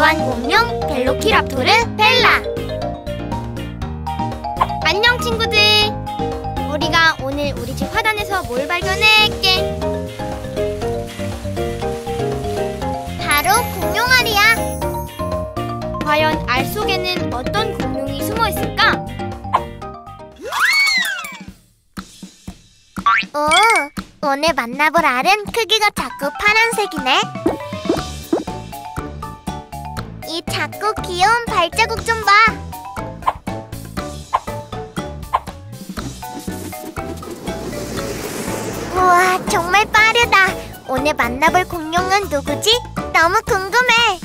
내 애완공룡 벨로키랍토르 벨라 안녕 친구들 우리가 오늘 우리 집 화단에서 뭘 발견했게 바로 공룡알이야 과연 알 속에는 어떤 공룡이 숨어 있을까? 오, 오늘 만나볼 알은 크기가 작고 파란색이네. 이 작고 귀여운 발자국 좀 봐. 우와, 정말 빠르다. 오늘 만나볼 공룡은 누구지? 너무 궁금해.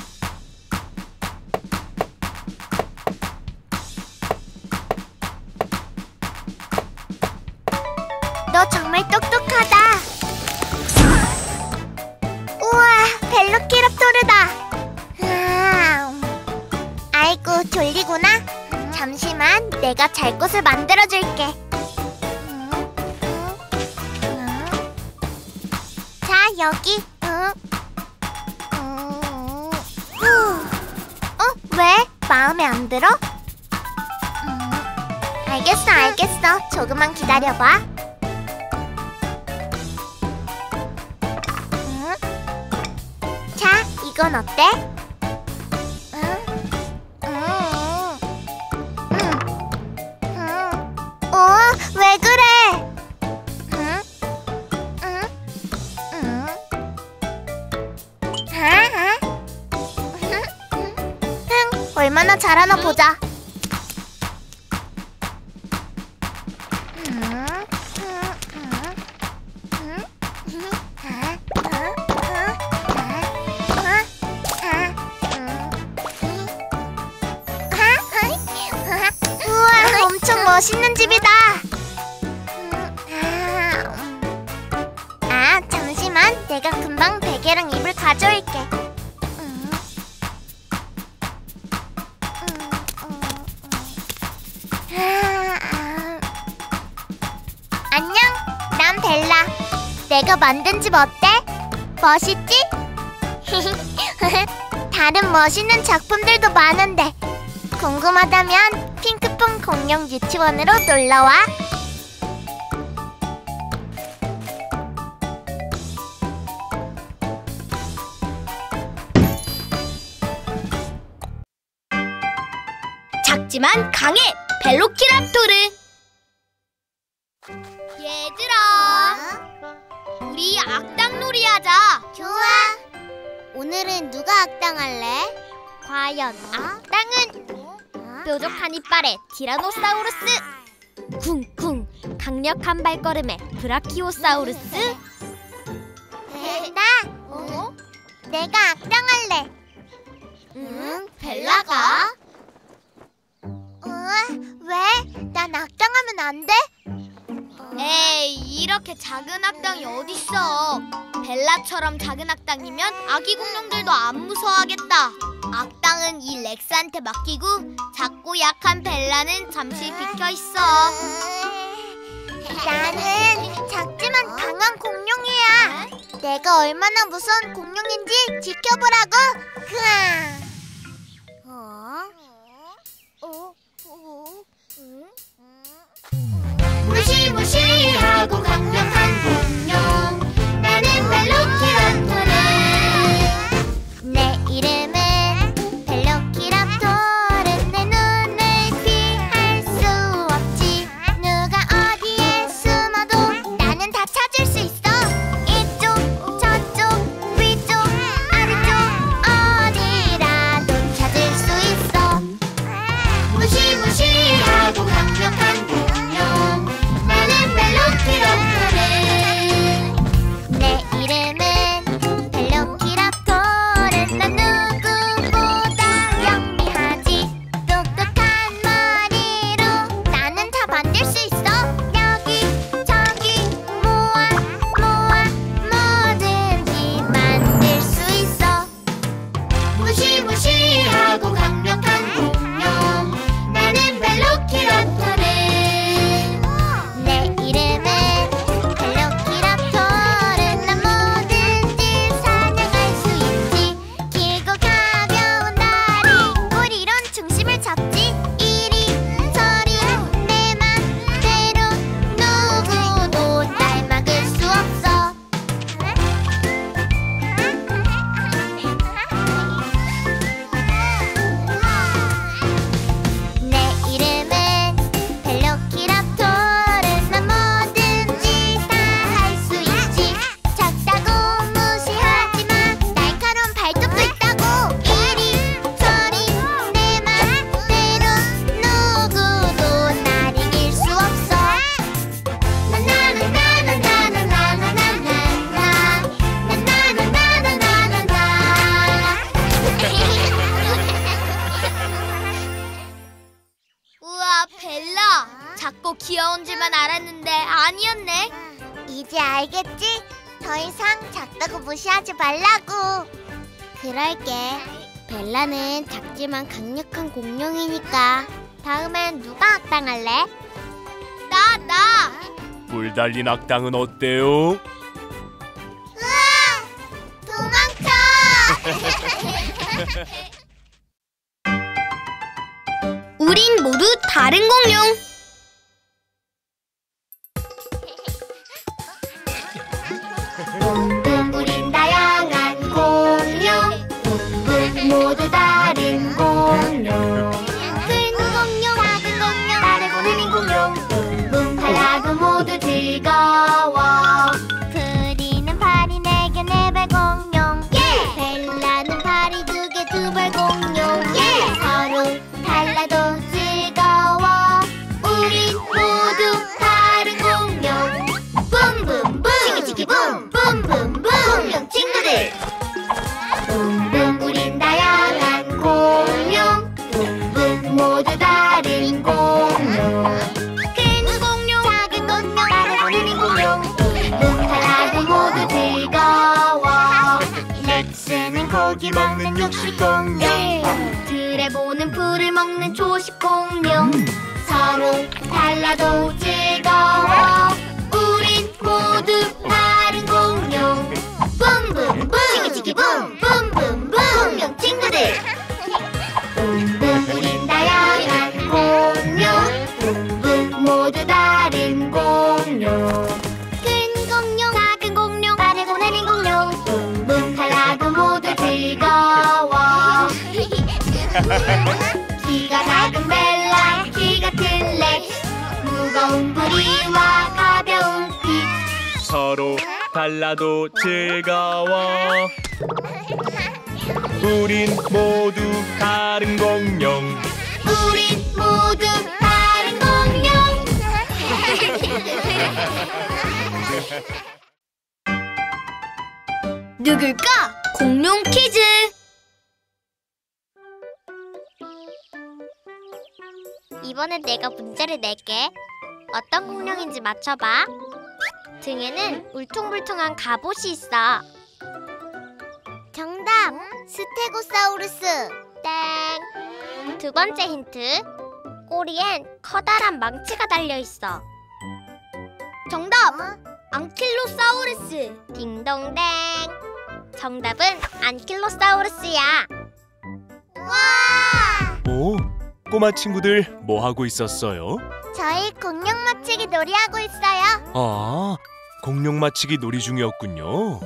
너 정말 똑똑 내가 잘 곳을 만들어줄게. 자, 여기. 어, 왜? 마음에 안 들어? 음. 알겠어, 알겠어. 조금만 기다려봐. 응? 자, 이건 어때? 잘하나 보자. 내가 만든 집 어때? 멋있지? 다른 멋있는 작품들도 많은데 궁금하다면 핑크퐁 공룡 유치원으로 놀러와. 작지만 강해 벨로키랍토르. 얘들아, 우리 악당놀이 하자. 좋아. 오늘은 누가 악당할래? 과연 악당은 뾰족한 이빨의 티라노사우루스, 쿵쿵 강력한 발걸음의 브라키오사우루스. 나, 어? 내가 악당할래. 응, 벨라가? 어, 왜? 난 악당하면 안 돼? 에이, 이렇게 작은 악당이 어딨어. 벨라처럼 작은 악당이면 아기 공룡들도 안 무서워하겠다. 악당은 이 렉스한테 맡기고 작고 약한 벨라는 잠시 비켜 있어. 나는 작지만 강한 공룡이야. 내가 얼마나 무서운 공룡인지 지켜보라고. 흐아. 어? 어? 어? 응? 무시무시하고 강력한 공룡. 나는 벨로키랍토르 내 이름 벨라는 작지만 강력한 공룡이니까. 다음엔 누가 악당할래? 나 나. 뿔 달린 악당은 어때요? 도망쳐! 우린 모두 다른 공룡. 초식 공룡 서로 달라도 달라도 즐거워. 우린 모두 다른 공룡. 우린 모두 다른 공룡. 누굴까? 공룡 퀴즈. 이번엔 내가 문제를 낼게. 어떤 공룡인지 맞춰봐 등에는 울퉁불퉁한 갑옷이 있어. 정답! 스테고사우루스. 땡 두 번째 힌트. 꼬리엔 커다란 망치가 달려있어. 정답. 안킬로사우루스. 딩동댕. 정답은 안킬로사우루스야. 와! 오, 꼬마 친구들 뭐 하고 있었어요? 저희 공룡 맞추기 놀이하고 있어요. 아, 공룡 맞히기 놀이 중이었군요.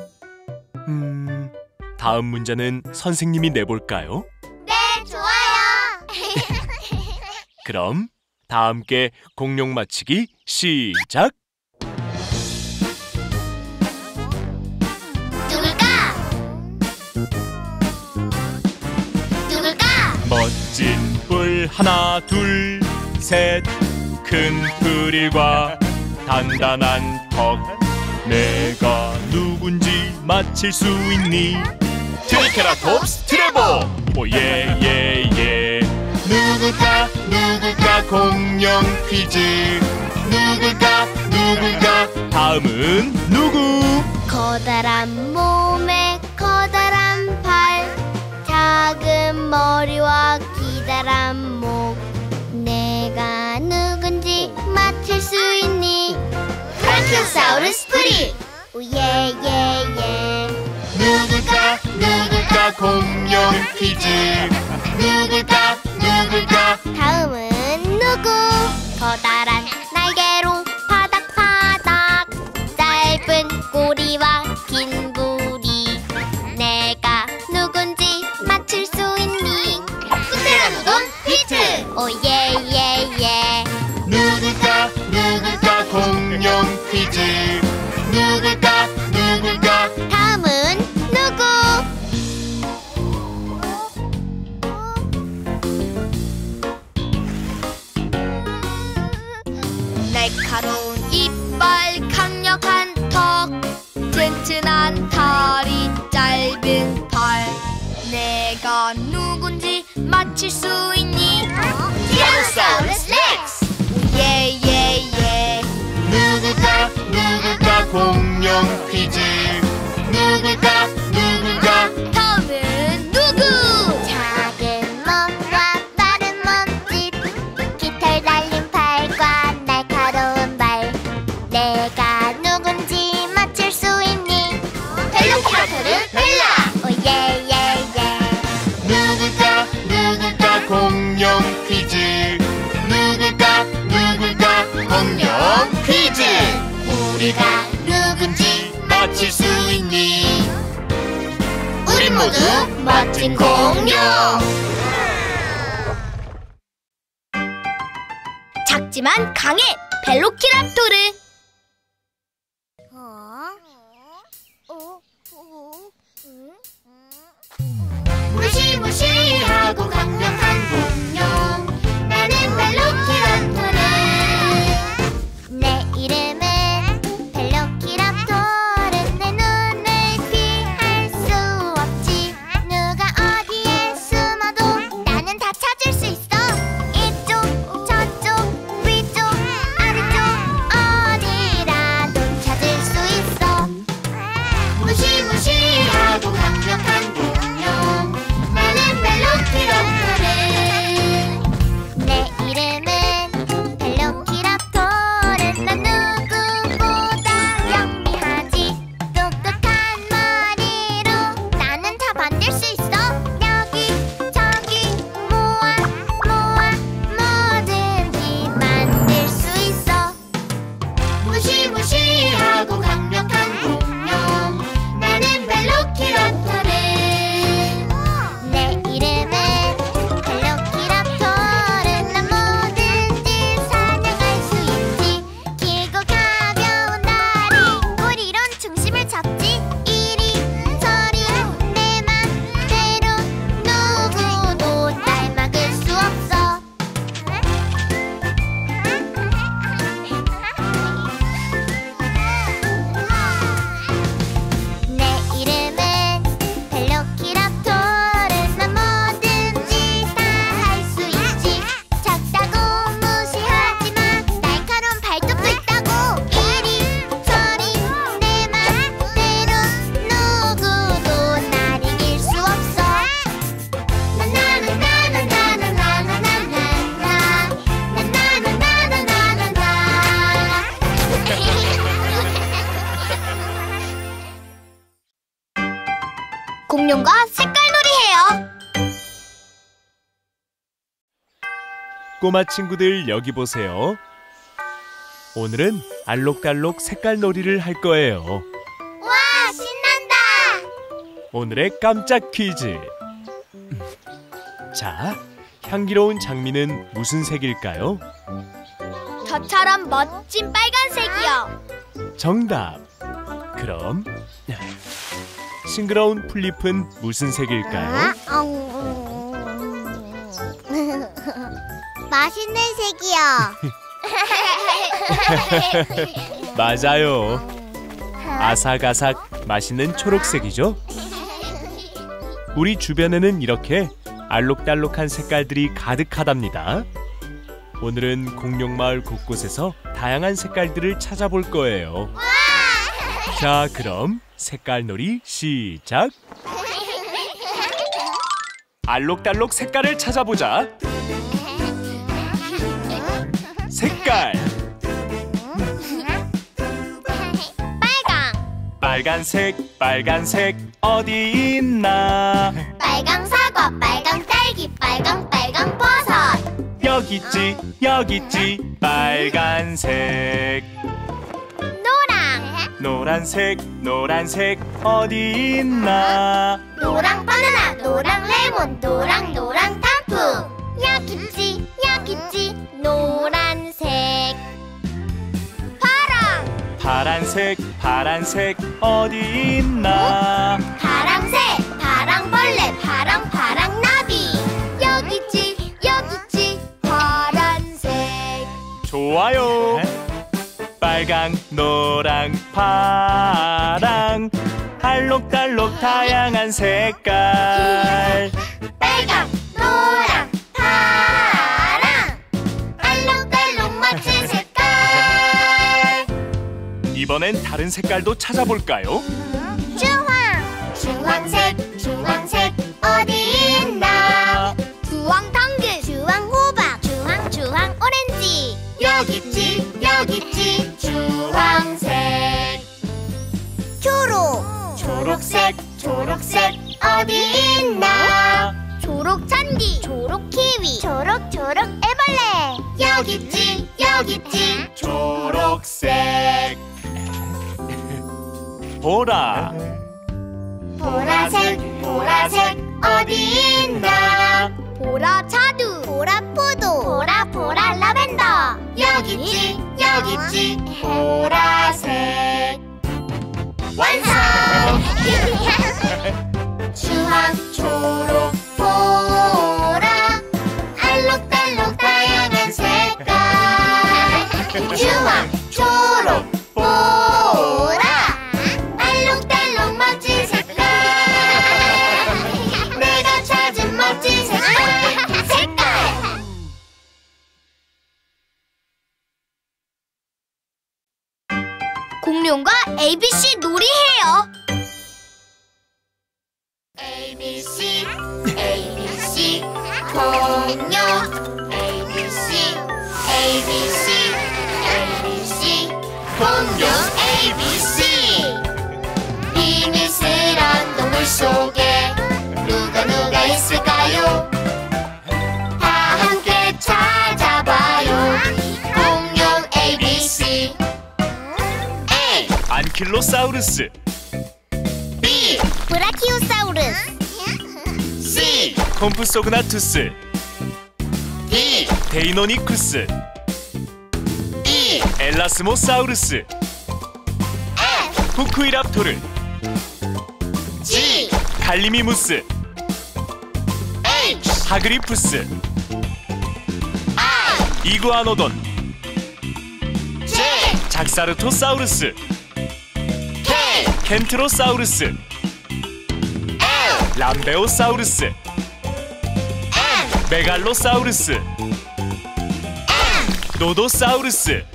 음, 다음 문제는 선생님이 내볼까요? 네 좋아요 그럼 다 함께 공룡 맞히기 시작. 누굴까? 누굴까? 멋진 뿔 하나 둘 셋 큰 프릴과 단단한 턱 내가 누군지 맞힐 수 있니? 트리케라톱스 트레보. 오예예 예. 누굴까? 누굴까? 공룡 퀴즈. 누굴까? 누굴까? 다음은 누구? 커다란 몸에 커다란 팔 작은 머리와 기다란 목. 내가 누군지 맞힐 수 브라키오사우루스 프리. 오예예예. 누굴까 누굴까 공룡 퀴즈. 누굴까 누굴까 다음은 누구? 커다란 퀴즈. 우리가 누군지 맞힐 수 있니? 우리 모두 멋진 공룡. 작지만 강해. 벨로키랍토르 공룡과 색깔놀이 해요 꼬마 친구들 여기 보세요. 오늘은 알록달록 색깔 놀이를 할 거예요. 와 신난다 오늘의 깜짝 퀴즈. 자, 향기로운 장미는 무슨 색일까요? 저처럼 멋진 빨간색이요 정답. 그럼 싱그러운 풀잎은 무슨 색일까요? 맛있는 색이요. 맞아요. 아삭아삭 맛있는 초록색이죠? 우리 주변에는 이렇게 알록달록한 색깔들이 가득하답니다. 오늘은 공룡마을 곳곳에서 다양한 색깔들을 찾아볼 거예요. 자, 그럼 색깔놀이 시작! 알록달록 색깔을 찾아보자. 색깔 빨강, 빨간색 빨간색 어디 있나 빨강 사과, 빨강 딸기, 빨강 빨강 버섯. 여기 있지 여기 있지 빨간색 노란색 노란색 어디 있나 노랑 바나나, 노랑 레몬, 노랑 노랑 단풍. 여기 있지, 여기 있지, 노란색. 파랑, 파란색 파란색 어디 있나 파랑색, 파랑벌레, 파랑 파랑 나비. 여기 있지, 여기 있지, 파란색. 좋아요 빨강 노랑 파랑 알록달록 다양한 색깔 빨강, 노랑, 파랑. 알록달록 멋진 색깔. 이번엔 다른 색깔도 찾아볼까요? 주황, 주황색, 주황색 어디 있나? 주황 당근 주황 호박, 주황 주황 오렌지. 여기 있지, 여기 있지, 초록, 초록색, 초록색 어디 있나? 초록 잔디, 초록 키위, 초록 초록 애벌레. 여기 있지, 여기 있지, 초록색 보라 보라색 보라색 어디 있나 보라 자두. 보라 포도 보라 보라 라벤더 여기 있지 여기 있지 보라색 완성 주황 초록 보라 안킬로사우루스. B. 브라키오사우루스. C. 콤프소그나투스. D. 데이노니쿠스. E. 엘라스모사우루스. F. 후쿠이랍토르. G. 갈리미무스. H. 하그리푸스. I 이구아노돈. J. 작사르토사우루스 켄트로사우루스. 람베오사우루스. 메갈로사우루스. 노도사우루스.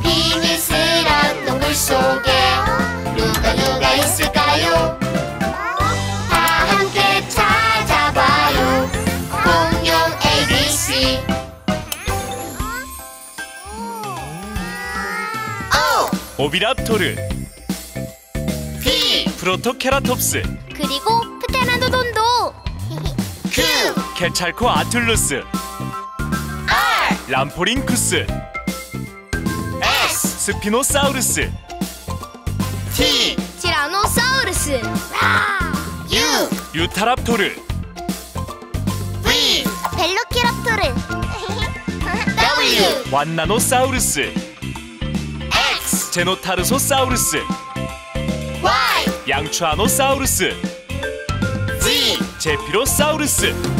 비밀스런 동굴 속에 누가 누가 있을까요? 오비랍토르 P 프로토케라톱스 그리고 프테라노돈도. Q 케찰코아틀루스 R. 람포링쿠스 S. 스피노사우루스 T. 티라노사우루스. U. 유타랍토르 V. 벨로키랍토르. W. 완나노사우루스 제노타르소사우루스. Y 양추아노사우루스. Z 제피로사우루스